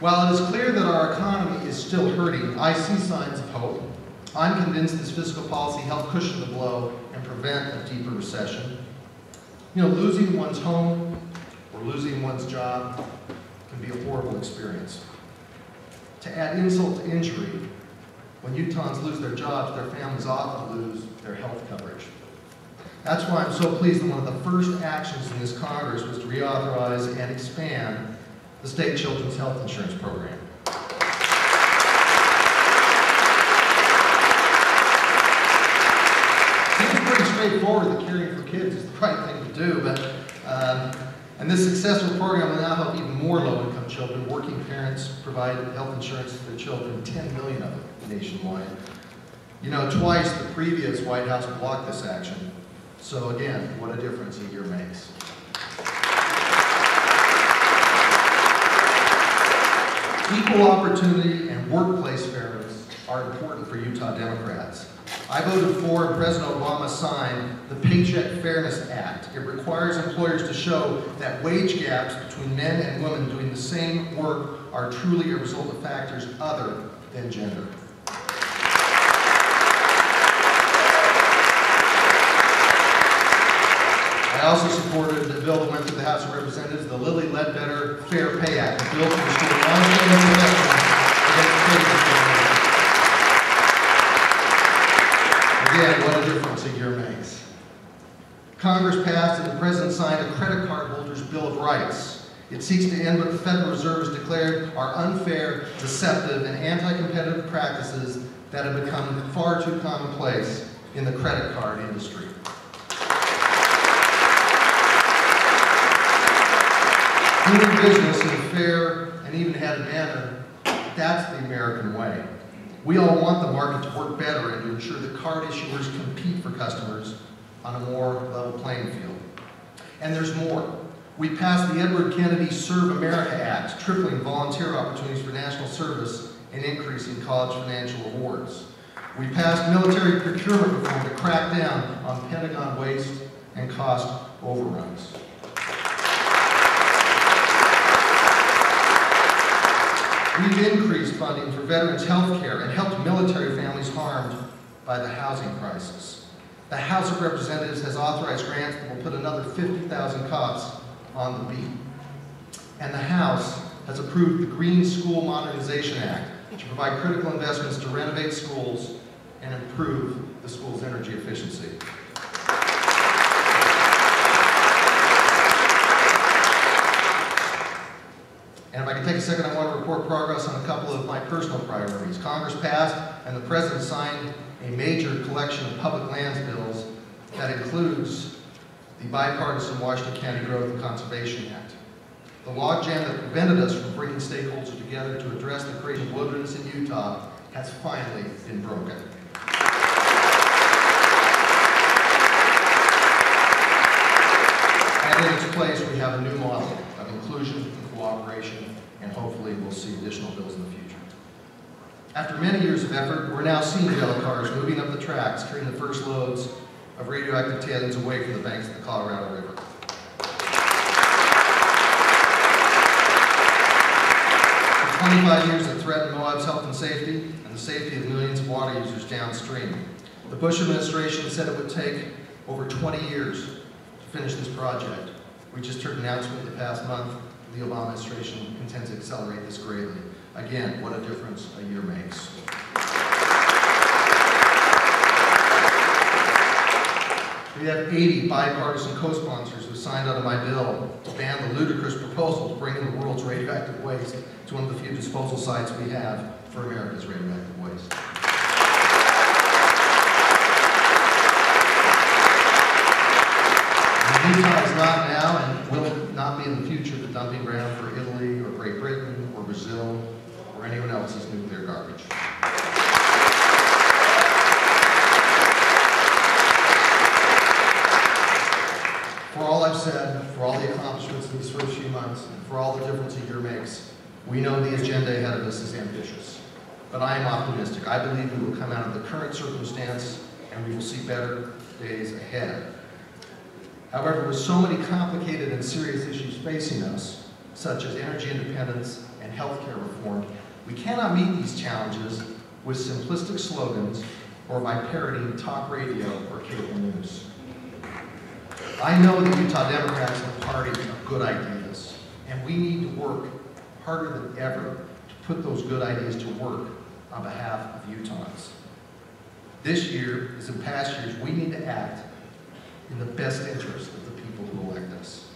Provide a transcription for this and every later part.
While it is clear that our economy is still hurting, I see signs of hope. I'm convinced this fiscal policy helped cushion the blow and prevent a deeper recession. You know, losing one's home or losing one's job can be a horrible experience. To add insult to injury, when Utahns lose their jobs, their families often lose their health coverage. That's why I'm so pleased that one of the first actions in this Congress was to reauthorize and expand the state children's health insurance program. Seems pretty straightforward that caring for kids is the right thing to do, but um, and this successful program will now help even more low-income children. Working parents provide health insurance to their children, 10 million of them nationwide. You know, twice the previous White House blocked this action. So again, what a difference a year makes. Equal opportunity and workplace fairness are important for Utah Democrats. I voted for and President Obama signed the Paycheck Fairness Act. It requires employers to show that wage gaps between men and women doing the same work are truly a result of factors other than gender. I also supported the bill that went through the House of Representatives, the Lilly Ledbetter Fair Pay Act, a bill to restore discrimination. Again, what a difference a year makes. Congress passed and the President signed a credit card holder's Bill of Rights. It seeks to end what the Federal Reserve has declared are unfair, deceptive, and anti-competitive practices that have become far too commonplace in the credit card industry. Doing business in a fair and even-handed manner, that's the American way. We all want the market to work better and to ensure that card issuers compete for customers on a more level playing field. And there's more. We passed the Edward Kennedy Serve America Act, tripling volunteer opportunities for national service and increasing college financial awards. We passed military procurement reform to crack down on Pentagon waste and cost overruns. We've increased funding for veterans' health care and helped military families harmed by the housing crisis. The House of Representatives has authorized grants that will put another 50,000 cops on the beat. And the House has approved the Green School Modernization Act to provide critical investments to renovate schools and improve the school's energy efficiency. And if I can take a second, I want to report progress on a couple of my personal priorities. Congress passed and the President signed a major collection of public lands bills that includes the bipartisan Washington County Growth and Conservation Act. The logjam that prevented us from bringing stakeholders together to address the creation of wilderness in Utah has finally been broken. And in its place, we have a new model of inclusion cooperation, and hopefully we'll see additional bills in the future. After many years of effort, we're now seeing yellow cars moving up the tracks, carrying the first loads of radioactive tailings away from the banks of the Colorado River. For 25 years, it threatened Moab's health and safety and the safety of millions of water users downstream. The Bush administration said it would take over 20 years to finish this project. We just heard an announcement the past month the Obama administration intends to accelerate this greatly. Again, what a difference a year makes. We have 80 bipartisan co-sponsors who signed onto my bill to ban the ludicrous proposal to bring in the world's radioactive waste to one of the few disposal sites we have for America's radioactive waste. Utah is not now and will not be in the future dumping ground for Italy or Great Britain or Brazil or anyone else's nuclear garbage. For all I've said, for all the accomplishments in these first few months, and for all the difference a year makes, we know the agenda ahead of us is ambitious. But I am optimistic. I believe we will come out of the current circumstance and we will see better days ahead. However, with so many complicated and serious issues facing us, such as energy independence, and healthcare reform, we cannot meet these challenges with simplistic slogans or by parroting talk radio or cable news. I know the Utah Democrats are the party of good ideas, and we need to work harder than ever to put those good ideas to work on behalf of Utahns. This year, as in past years, we need to act in the best interest of the people who elect us.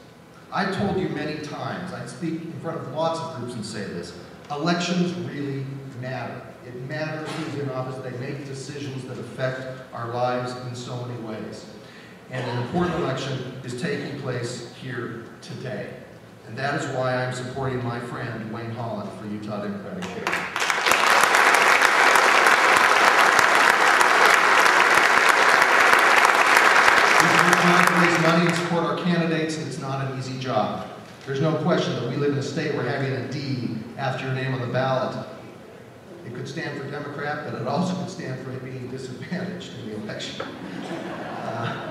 I've told you many times, I speak in front of lots of groups and say this, elections really matter. It matters who's in office, they make decisions that affect our lives in so many ways. And an important election is taking place here today. And that is why I'm supporting my friend Wayne Holland for Utah Democratic Chair. We've worked hard to raise money and support our candidates, and it's not an easy job. There's no question that we live in a state where having a D after your name on the ballot, it could stand for Democrat, but it also could stand for being disadvantaged in the election. Uh,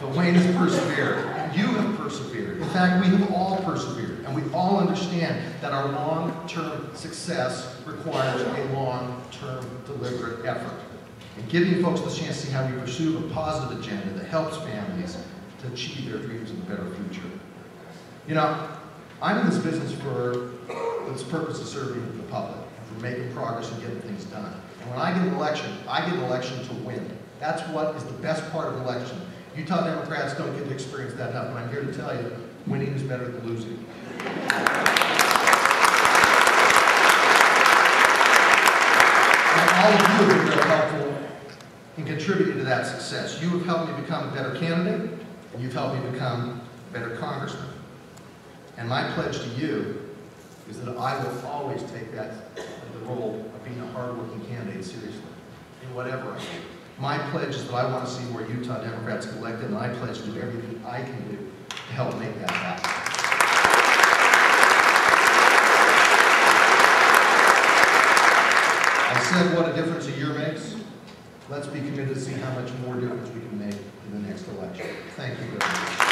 But Wayne has persevered, and you have persevered. In fact, we have all persevered, and we all understand that our long-term success requires a long-term deliberate effort. And giving folks the chance to see how we pursue a positive agenda that helps families to achieve their dreams of a better future. You know, I'm in this business for this purpose of serving the public, for making progress and getting things done. And when I get an election, I get an election to win. That's what is the best part of an election. Utah Democrats don't get to experience that enough, and I'm here to tell you, winning is better than losing. And all of you have been very helpful in contributing to that success. You have helped me become a better candidate, and you've helped me become a better congressman. And my pledge to you is that I will always take that, the role of being a hardworking candidate seriously, in whatever I do. My pledge is that I want to see more Utah Democrats elected, and I pledge to do everything I can do to help make that happen. I said what a difference a year makes. Let's be committed to see how much more difference we can make in the next election. Thank you very much.